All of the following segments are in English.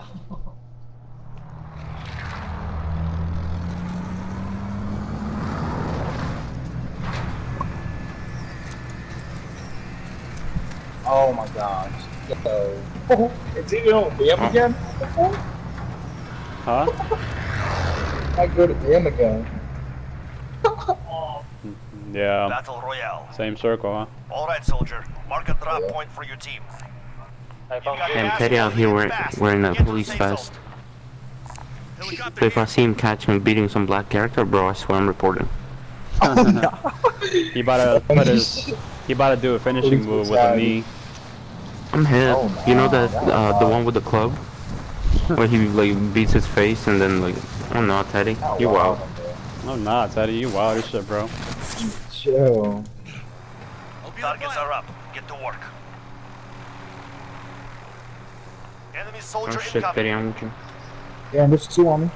Oh my gosh. Yo. It's even on him again? Huh? I go to him again. Yeah. Battle Royale. Same circle, huh? All right, soldier. Mark a drop Yeah. point for your team. I You found got And gas Petty out here wearing, wearing a Get to the police vest. So if I see him catch me beating some black character, bro, I swear I'm reporting. He about to put his. He about to do a finishing move with a brutality. knee. I'm hit. Oh, you know that that was uh, the one with the club, where he like beats his face and then like, oh no, Teddy, you wow. Oh nah, Teddy, you wild as shit, bro. Chill. Targets are up. Get to work. Enemy Oh soldier shit, Petty, incoming. I'm with you. Yeah, and there's two on me.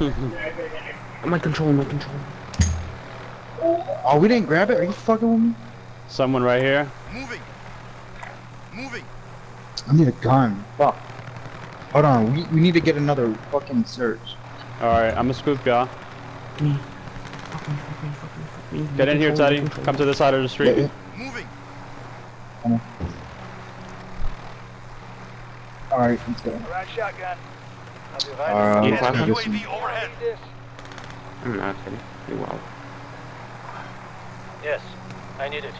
Oh, my control, my control. Oh, we didn't grab it? Are you fucking with me? Someone right here. Moving. Moving. I need a gun. Fuck. Hold on, we, we need to get another fucking search. Alright, I'm gonna scoop y'all. Me. Fuck Get in here, Teddy. Come to the side of the street. yeah. Moving. Alright, let's go. Right shotgun. I'll be right Uh, Enemy fuck this UAV overhead. this. I'm not Teddy. You wow. Yes, I need it.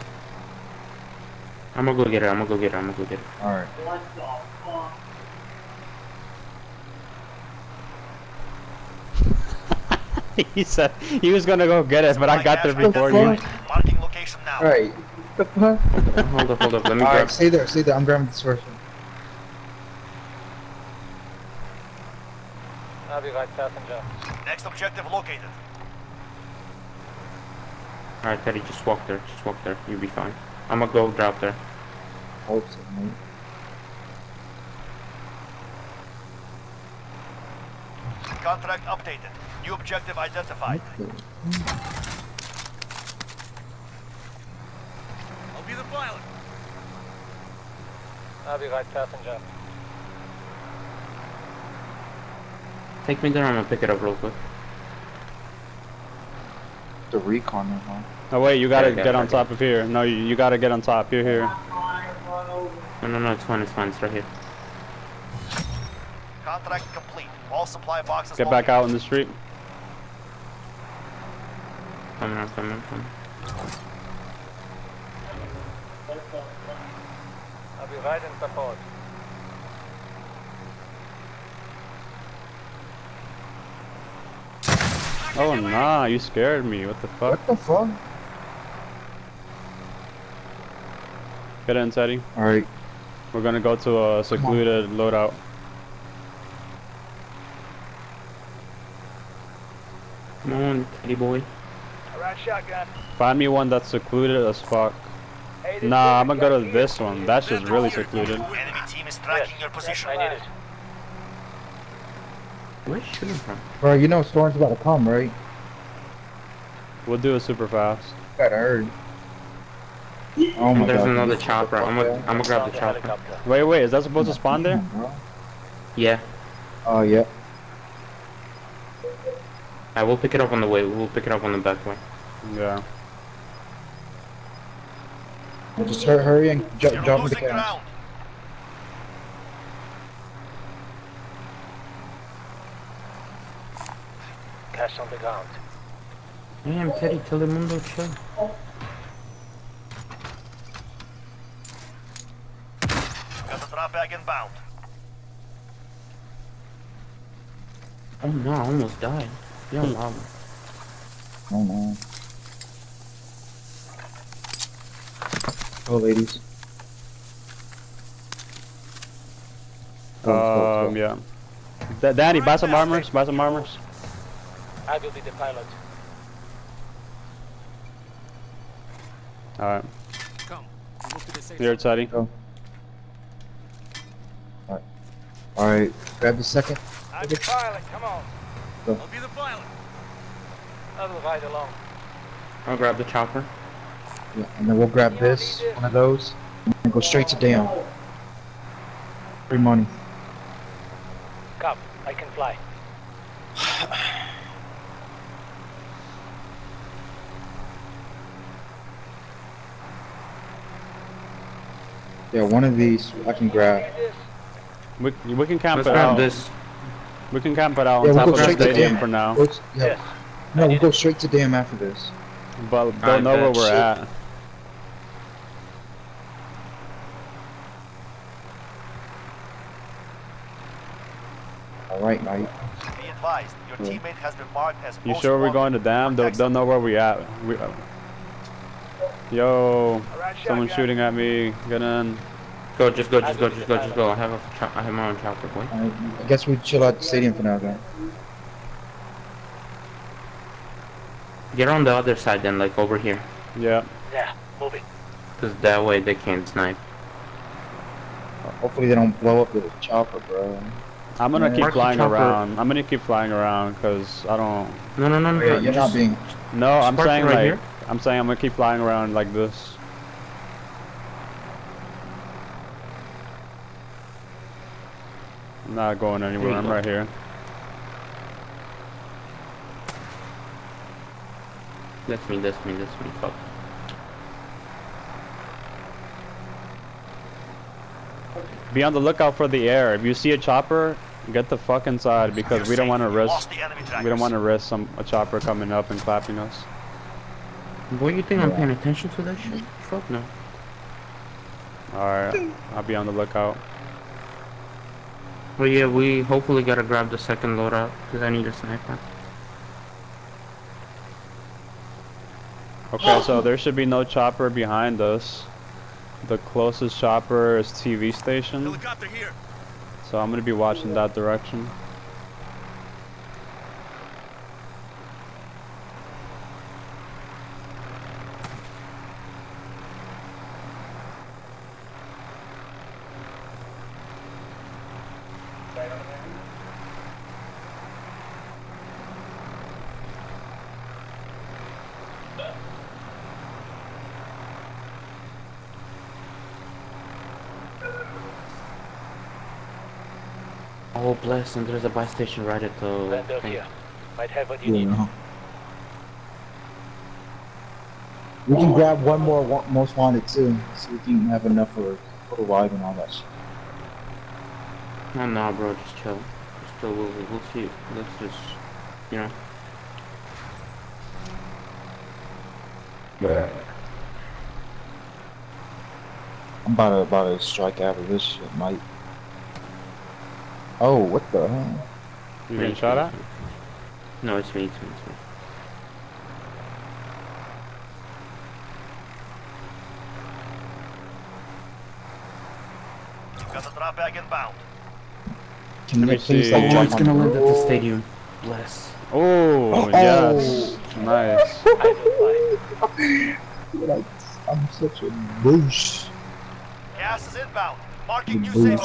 I'm gonna go get it. I'm gonna go get it. I'm gonna go get it. Alright. he said he was gonna go get it, but I got there before you. Marking location now. Alright. The fuck? Hold up, hold up. Let me grab. Alright, stay there, stay there. I'm grabbing this first. I'll be right passenger. Next objective located. Alright, Teddy, just walk there. Just walk there. You'll be fine. I'm gonna go drop there. Hope so, mate. Contract updated. New objective identified. I'll be the pilot. I'll be right passenger. Take me there. I'm gonna pick it up real quick. The recon, huh? Oh wait, you gotta Yeah, I get it, on I top of here. No, you, you gotta get on top. You're here. No, no, no. It's fine. It's fine. It's right here. Contract complete. All supply boxes Get back out in the street. Coming up, coming up, coming. I'll be right in support. Oh nah, you scared me. What the fuck? What the fuck? Get in, Teddy. Alright. We're gonna go to a secluded loadout. Come on, Teddy boy. Right shotgun. Find me one that's secluded as fuck. Nah, I'm gonna go to this one. That's just really secluded. Enemy team is tracking your position. I need it. Where's you shooting from? Bro, you know Storm's about to come, right? We'll do it super fast. Got heard. Oh my There's god. another chopper. I'm gonna, I'm gonna grab the the chopper. helicopter. Wait, wait, is that supposed to spawn there? Yeah, Oh, yeah. I will pick it up on the way. We'll pick it up on the back way. Yeah. Just hurry, hurry and ju You're jump into losing ground. Cash on the ground. Damn, Teddy, Telemundo, chill. Got the drop bag inbound. Oh no, I almost died. Yo, wow. Oh no. Oh, ladies. Oh, Um, yeah. Da- Danny, buy some armors. Buy some armors. I will be the pilot. All right. Come. Move to the safe Here, Teddy. Go. Alright, grab the second. I'm the pilot, come on. I'll be the pilot. I will ride along. I'll grab the chopper. Yeah, and then we'll grab this, one of those, and go straight to dam. Free money. Cop, I can fly. Yeah, one of these I can grab. We, we can camp Let's it grab out. this. We can camp it out Yeah, on we'll top of the stadium dam. for now. Let's- yeah. Yes. No, we'll go straight to dam after this. But I they'll know where we're Shit. at. Alright, mate. Be advised, your teammate has been marked as You sure we're going to dam? They'll, Protect they'll know where we at. We, uh, yo, Around someone's shooting at me. Get in. Go, just go, just go, just go, just go. I have a, cho- I have my own chopper. boy. I, I guess we chill out the stadium for now then. Get on the other side then, like over here, Yeah. Yeah, moving. cause that way they can't snipe. Hopefully they don't blow up the chopper, bro. I'm gonna Yeah. keep Mark flying around. I'm gonna keep flying around because I don't. No, no, no, no. Yeah, no, you're just- not being. No, I'm saying right like here. I'm saying I'm gonna keep flying around like this. I'm not going anywhere. I'm go. right here. That's me, that's me, that's me. Fuck. Be on the lookout for the air. If you see a chopper, get the fuck inside because You're we don't want to risk. lost the enemy We don't want to risk some a chopper coming up and clapping us. What you think I'm paying attention to that shit? Fuck no. All right, I'll be on the lookout. Well, yeah, we hopefully gotta grab the second loadout because I need a sniper. Okay, so there should be no chopper behind us. The closest chopper is TV station, Helicopter here. so I'm gonna be watching that direction. Oh, bless, and there's a buy station right at the Vendor thing. here. Might have what you You need. know. We can grab one more wa- most wanted too, so we can have enough for photo live and all that shit. No, no, bro, just chill. Just chill. We'll, we'll see. Let's just, you know. Yeah. I'm about to about to strike out of this shit, Mike. Oh, what the hell? You getting shot at? No, it's me, it's me, it's me. Got the drop bag inbound. Can Let you me please see. like Oh, jump it's gonna land at the stadium. Bless. Oh, Oh. yes, oh. nice. I will fly. Like, I'm such a boosh. Gas is inbound. Marking new safe.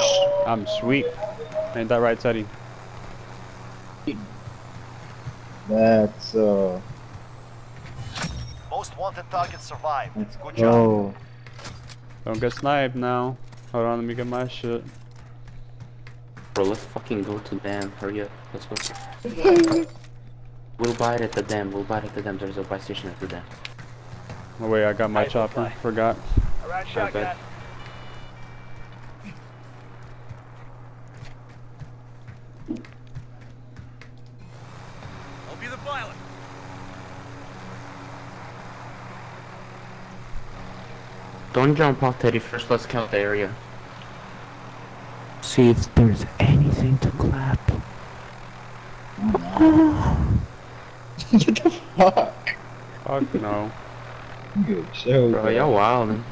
I'm sweet. Ain't that right, Teddy? That's uh. Most wanted targets survived. Let's Good job. go. Don't get sniped now. Hold on, let me get my shit. Bro, let's fucking go to dam. Hurry up. Let's go. we'll buy it at the dam. We'll buy it at the dam. There's a buy station at the dam. Oh wait, I got my I chopper. fly. Forgot. Around I shotgun. Don't jump off, Teddy. First, let's count the area. See if there's anything to clap. what the fuck? Fuck no. Good show. Bro, bro. y'all wild.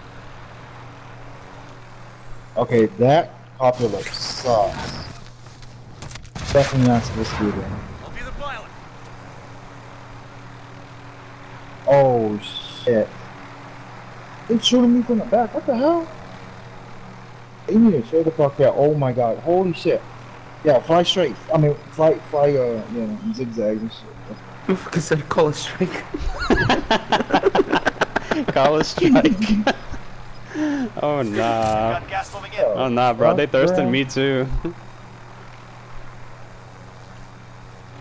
Okay, that popular sucks. Definitely not supposed to be there. I'll be the pilot. Oh shit. They shooting me from the back. What the hell? They need to show the fuck out. Oh my god. Holy shit. Yeah, fly straight. I mean, fly, fly, uh, you know, zigzags and shit. Motherfucker said call a strike. call a strike. oh nah. Got gas moving in. Oh nah, bro. They thirsting me too.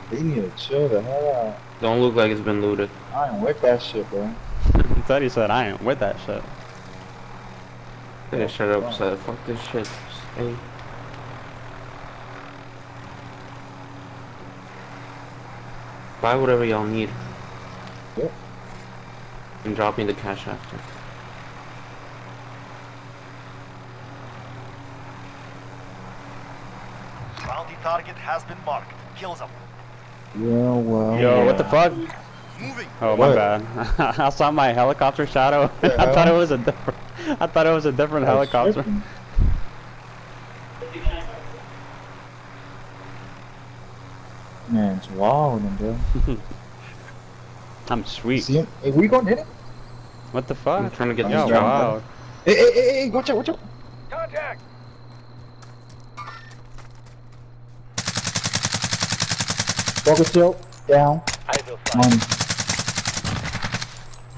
They need to chill the hell out. Don't look like it's been looted. I ain't with that shit, bro. Teddy said I ain't with that shit. Yeah, shut up, said fuck this shit. Hey. Buy whatever y'all need. Yep. And drop me the cash after. Bounty target has been marked. Kills them. Yeah, well. Yo, what the fuck? Moving. Oh my What? bad. I saw my helicopter shadow. The I thought it was a different. I thought it was a different helicopter. Man, it's wild, bro. I'm sweet. See him? Hey, we going to hit it? What the fuck? I'm trying to get Yo, this Yeah, job wow. Hey, hey, hey, hey, watch out, watch out. Contact! Focus tilt, down, I will fly.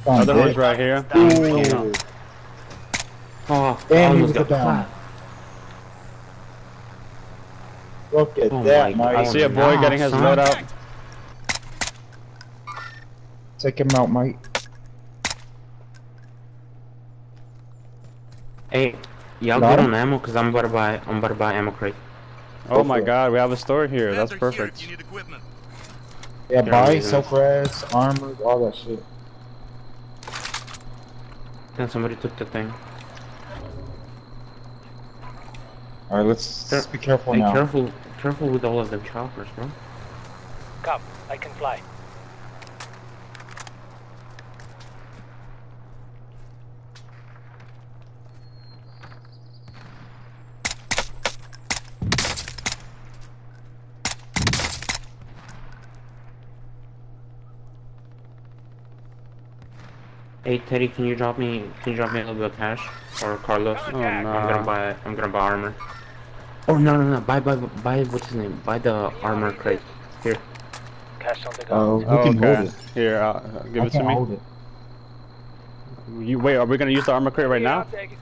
Money. Other dead. one's right here. Ooh. Oh, I And he almost was got down. clapped. Look at Oh that, my I see a boy nah, getting his son. load out. Take him out, Mike. Hey, y'all Got good on ammo? Cause I'm about to buy, I'm about to buy ammo crate. Oh my for it. god, we have a store here. That's Vans here perfect. You need equipment. Yeah, Yeah, buy, yeah. self-res, armor, all that shit. And somebody took the thing. Alright, let's, let's be careful Hey, now. careful, careful with all of them choppers, bro. Come, I can fly. Hey Teddy, can you drop me, can you drop me a little bit of cash? Or Carlos? Oh I'm gonna no. buy, I'm gonna buy armor. Oh no no no, buy buy buy what's his name? Buy the armor crate. Here. Cash on the Oh, ground. who can okay. hold it? Here, uh, uh, give I it to can't me. hold it. You wait. Are we gonna use the armor crate right Yeah, now? I'll take it.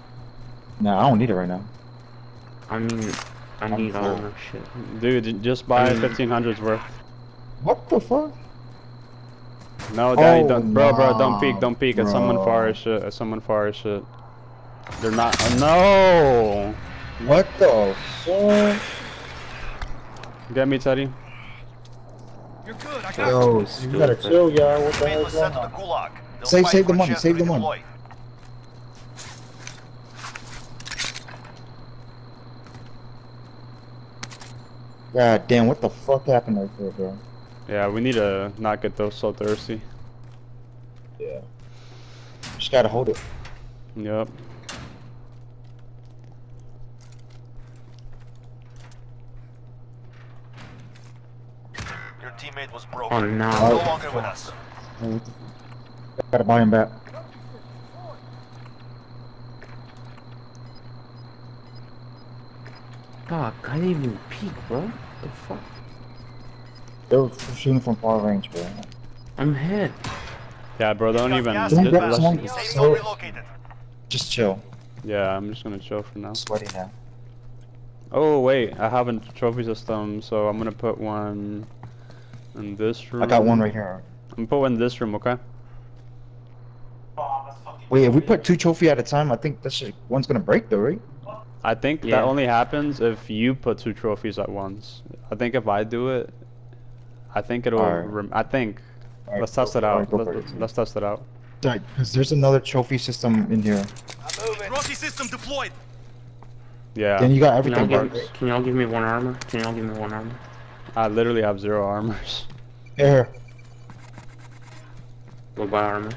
Nah, I don't need it right now. I mean, I need full. armor shit. Dude, just buy I mean- 1500s worth. What the fuck? No, daddy, Oh, don't, bro, bro, don't peek, don't peek. It's someone bro. far as shit. It's someone far as shit. They're not. uh, no. What the fuck? Get me, Teddy. You're good. I got Yo, you. you gotta chill, y'all. What the Teammate hell's was going sent the on? Save- save the money, save the money. God damn, what the fuck happened right there, bro? Yeah, we need to not get those so thirsty. Yeah. Just gotta hold it. Yep. Your teammate was Oh broken. no. No longer with us. Gotta buy him back. Fuck, I didn't even peek, bro. What the fuck? They were shooting from far range, bro. I'm hit. Yeah, bro, don't even. gas Don't in get inbound. someone- Safe so- Just chill. Yeah, I'm just gonna chill for now. Sweaty now. Oh wait, I have a trophy system, so I'm gonna put one in this room. I got one right here. I'm gonna put one in this room, okay? Wait, if we put two trophy at a time, I think this shit, one's gonna break though, right? I think Yeah. that only happens if you put two trophies at once. I think if I do it, I think it'll. Alright. Rem- I think. Alright, let's test go- it out. alright, go let's, for let's test it out. Right, because there's another trophy system in here. I'm moving. Trophy system deployed. Yeah. Then you got Can y'all, everything, give, bro. can y'all give me one armor? Can y'all give me one armor? I literally have zero armors. Here, We'll buy armor.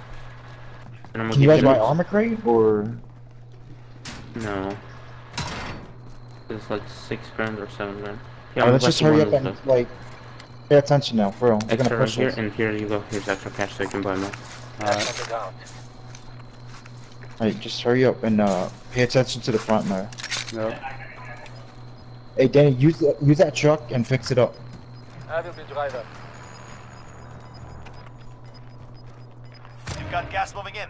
And I'm gonna can you give guys buy armor crate or? No. It's like six grand or seven grand. Yeah, Alright, I'm let's just hurry up and of like pay attention now, for real. the- They're gonna Extra right push here, us. and here you go. Here's extra cash so you can buy more. Alright. Cash on the ground. Alright, just hurry up and uh pay attention to the front now. Yep. Hey, Danny, use that use that truck and fix it up. I will be driver. You've got gas moving in.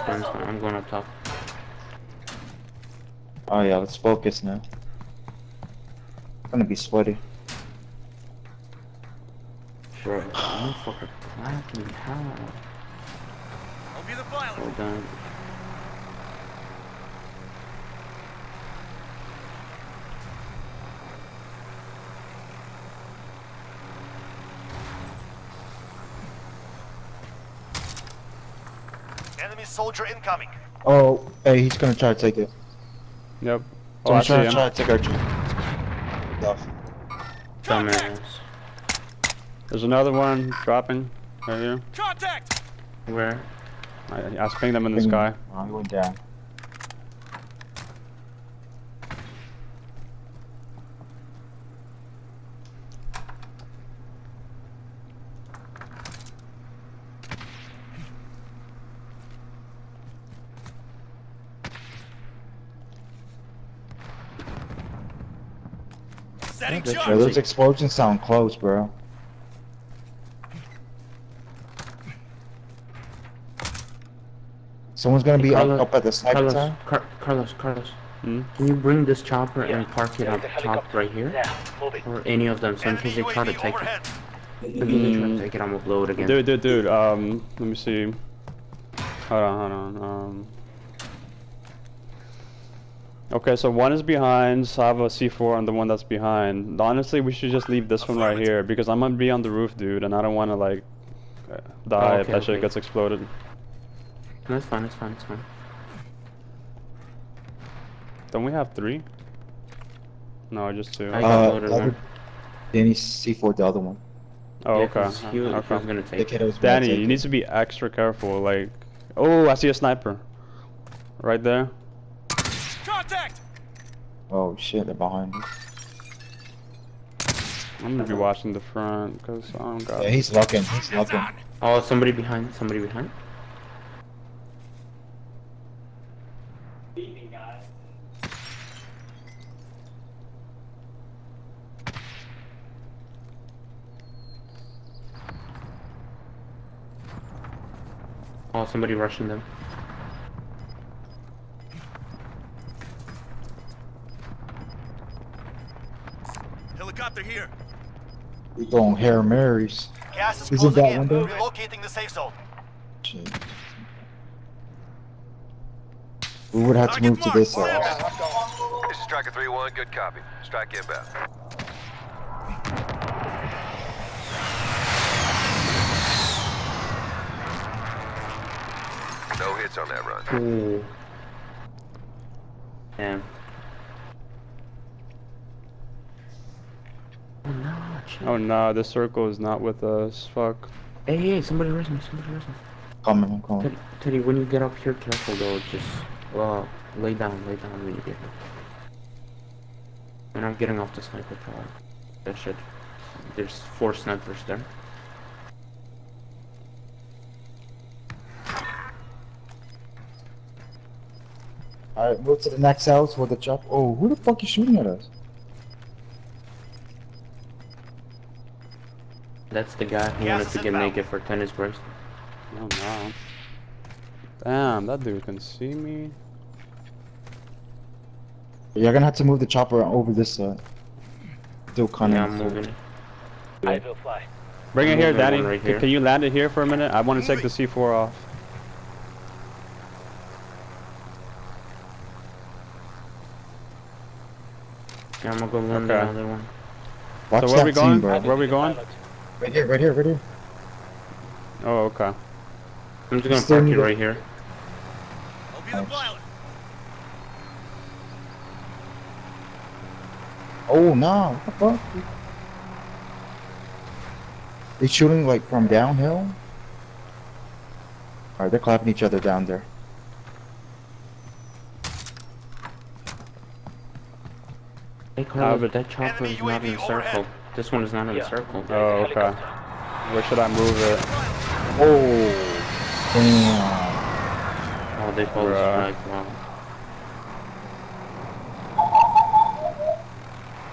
Fine, it's fine. I'm going up top. Oh yeah, let's focus now. It's gonna be sweaty. Bro, motherfucker clapped me. How? I'll be the pilot. Hold on. Enemy soldier incoming. Oh, hey, he's gonna try to take it. Yep. Oh, I He's see trying to him. try to take our drink. Stuff. Dumbass. There's another one dropping right here. Contact! Where? I, I was pinging them in the sky. Oh, he went down. Bro, charge. those explosions sound close, bro. Someone's gonna be up, Carlos- up at the sniper Carlos, tower. Car Carlos, Carlos. Hmm? Can you bring this chopper Yeah. and park it There's up top right here? There, move. Or any of them, so in case they try to take it. overhead. In case they try to take it, I'm gonna blow it again. Dude, dude, dude. Um, let me see. Hold on, hold on. Um. Okay, so one is behind, so I have a C4 on the one that's behind. Honestly, we should just leave this one right here because I'm gonna be on the roof, dude, and I don't want to like uh, die if okay, that shit gets exploded. No, it's fine, it's fine, it's fine. Don't we have three? No, just two. I got Uh, loaded one. Danny C4 the other one. oh, Yeah, okay. 'cause He was, he was gonna take kid it. was gonna Danny, take you it. need to be extra careful. Like, oh, I see a sniper. Right there. Contact! Oh shit, they're behind us. I'm gonna be watching the front because I don't got. Yeah, he's looking. He's looking. Oh, somebody behind, somebody behind. Oh, somebody rushing them. We going Hair Marys. Gas is He's in closing that in. window. Relocating the safe zone. Shit. We would have to move to this side. This is Striker 3-1, good copy. Strike inbound. No hits on that run. Ooh. Damn. Oh no, shit. Oh no, this circle is not with us. Fuck. Hey, hey, somebody rush me, somebody rush me. Coming, I'm coming. Teddy, Teddy, when you get up here, careful though, just, uh, lay down, lay down when you get here. And I'm getting off the sniper tower. That shit. There's four snipers there. Alright, move to the next house with the chop. Oh, who the fuck is shooting at us? That's the guy who wanted to get inbound. naked for tennis bracelet. Oh no. Damn, that dude can see me. You're gonna have to move the chopper over this side. Still coming. Yeah, I'm moving. I will fly. Bring it I'm here, Daddy. Right Can- here. Can you land it here for a minute? I want to take the C4 off. Yeah, I'm gonna go land the other one. Watch so where that are we team, going? bro. Where are we going? pilot. Right here, right here, right here. Oh, okay. I'm just gonna Still park you right here. I'll be the pilot. Oh no, what the fuck? They shooting like from downhill? Alright, they're clapping each other down there. Hey, Carlos, but- that chopper is not in a circle. Overhead. This one is not in Yeah. a circle. Oh, okay. Where should I move it? Oh, damn. Oh, they both Bruh. strike. Wow.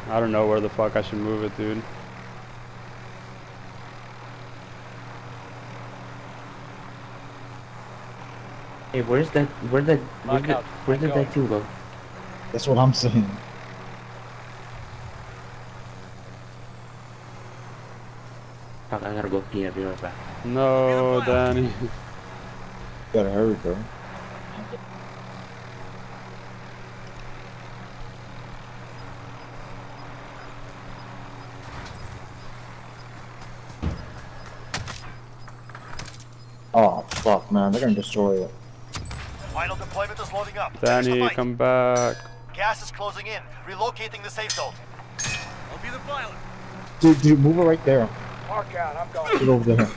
I don't know where the fuck I should move it, dude. Hey, Hey, where's that? Where that? Where, Mark did, where did that team go? That's what I'm saying. Fuck, I gotta go pee. I'll be right back. No, Danny. Gotta hurry, bro. Oh fuck, man! They're gonna destroy it. Final deployment is loading up. Danny, come back. Gas is closing in. Relocating the safe zone. I'll be the pilot. Dude, dude, move it right there. Mark out. I'm going. Get over there.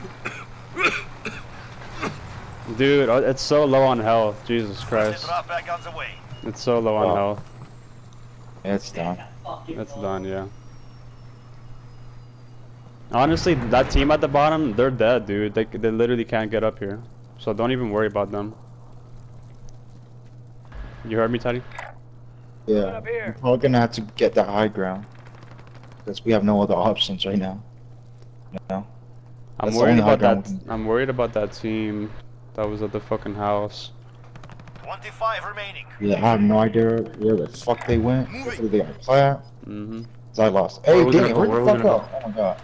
Dude, uh, it's so low on health. Jesus Christ. Drop back on the way. It's so low on Oh. health. It's done. It's done, yeah. Honestly, that team at the bottom, they're dead, dude. They, they literally can't get up here. So don't even worry about them. You heard me, Teddy? Yeah. We're gonna have to get the high ground. Because we have no other options right now. You know? I'm That's worried about that. ground can- I'm worried about that team that was at the fucking house. 25 remaining. Yeah, I have no idea where the fuck they went. Hopefully they got clapped. hmm 'Cause I lost. Hey, we Danny, gonna go? hurry Where the we fuck gonna. Oh my god.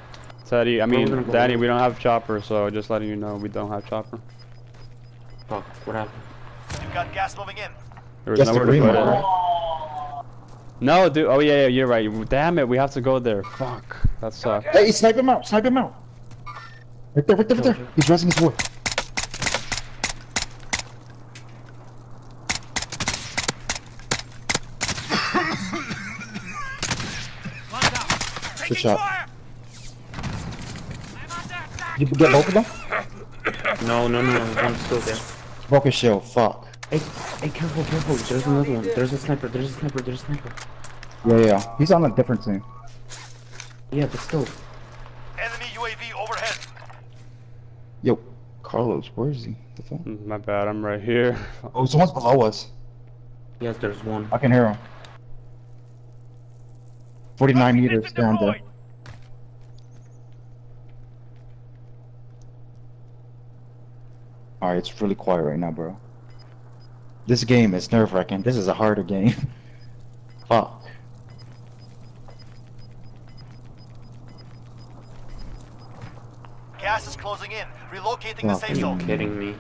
Teddy, I Where we mean. Danny, we don't have chopper, so just letting you know we don't have chopper. Fuck, what happened? You've got gas moving in. There was Just the nowhere to put one, it. Right? No, dude. Oh yeah, yeah, you're right. Damn it, we have to go there. Fuck, that sucks. Hey, snipe him out. Snipe him out. Right there, right there, right there. He's dressing his boy. Good shot. fire. You get both of them? No, no, no, no, I'm still there. Broke his shield. Fuck. Hey, hey, careful, careful. There's another one. There's a sniper. There's a sniper. There's a sniper. Yeah, yeah. He's on a different team. Yeah, but still. Enemy UAV overhead. Yo, Carlos, where is he? The fuck? Mm, My bad. I'm right here. Oh, someone's below us. Yes, there's one. I can hear him. 49 meters down there. Alright, it's really quiet right now, bro. This game is nerve wracking. This is a harder game. Fuck. Gas is closing in. Relocating the Oh, Are safe you kidding me?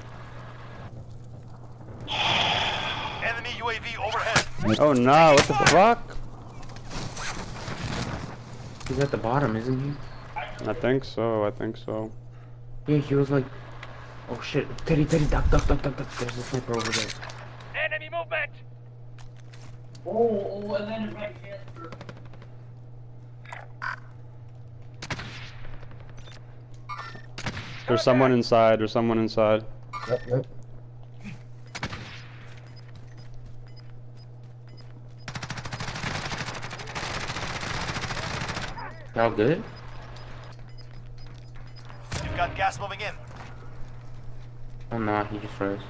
Enemy UAV overhead. Oh no! What the fuck? He's at the bottom, isn't he? I think so. I think so. Yeah, he was like. Oh shit. Teddy, Teddy, duck, duck, duck, duck, duck. There's a sniper over there. Enemy movement! There's someone inside. There's someone inside. Yep, yep. Y'all good? You've got gas moving in. Oh nah, he just froze.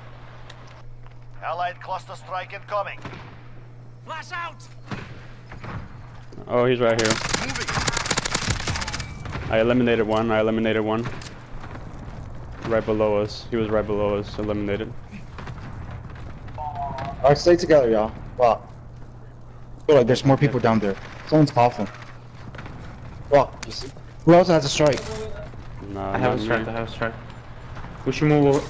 Allied cluster strike incoming. Flash out! Oh, he's right here. I eliminated one. I eliminated one. Right below us. He was right below us. Eliminated. Alright, stay together, y'all. Fuck. feel like there's more people down there. Someone's coughing. Fuck. You see? Who else has a strike? Nah, I have a strike, me. I have a strike. We should move over.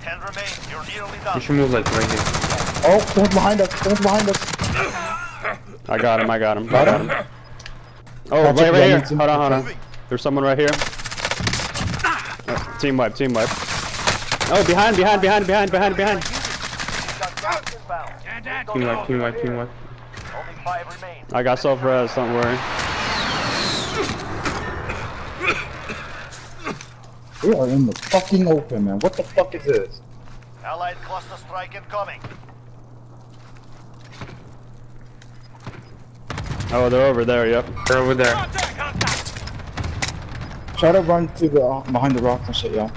Ten remain. You're nearly We done. should move like right here. Oh, someone's behind us. Someone's behind us. I got him. I got him. I Got got him? him. Oh, Catch right, right here. Hold on, hold on. There's someone right here. Uh, team wipe. Team wipe. Oh, behind, behind, behind, behind, behind, behind. You've got gas inbound. And that Team wipe, team wipe, team wipe. Only five remain. I got self res. Don't worry. We are in the fucking open, man. What the fuck is this? Allied cluster strike incoming. Oh, they're over there. Yep. They're over there. Contact! Contact! Try to run to the uh, behind the rocks and shit, y'all.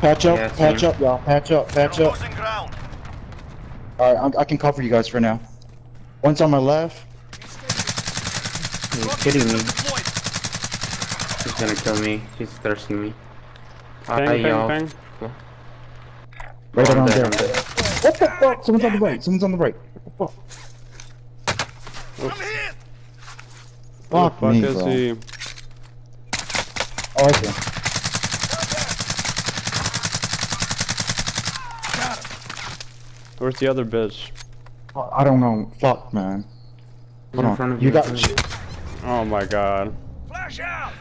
Patch up, Yeah, patch up, y'all. Patch up, patch You're up. All right, I, I can cover you guys for now. One's on my left. Are kidding me? Deployed. He's gonna kill me. He's thirsting me. Ping, Hi, ping, y'all. Right I'm around there. What the fuck? Someone's on the right. Someone's on the right. What the fuck? I'm hit! Where the Fuck fuck me, is bro. he? Oh, okay. Where's the other bitch? I don't know. Fuck, man. He's Hold in on. front of You you. got in front of you. Oh my god. Flash out!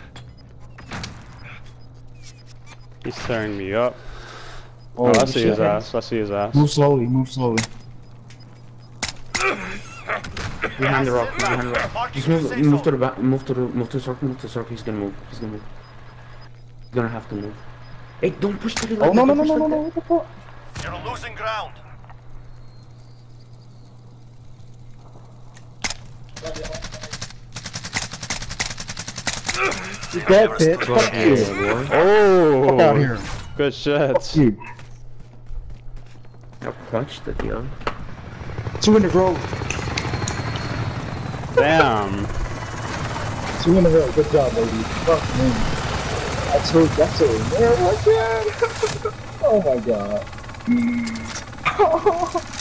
He's tearing me up. Oh, Oh, I see his ass. I see his ass. Move slowly. Move slowly. Behind the rock, behind the rock. Just move, move to the back, move to the, move to the circle, move to the circle. He's gonna move. He's gonna move. He's gonna have to move. Hey, don't push to the Oh no no no no no no! What the fuck? You're losing ground. You dead, bitch. Fuck Fuck you. Oh! Fuck out here. Good shit. You. I punched it, yo. Two in a row. Damn. Two in a row. Good job, baby. Fuck me. That's so. That's so. Man, again. oh my god.